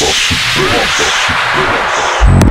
Boston Bass.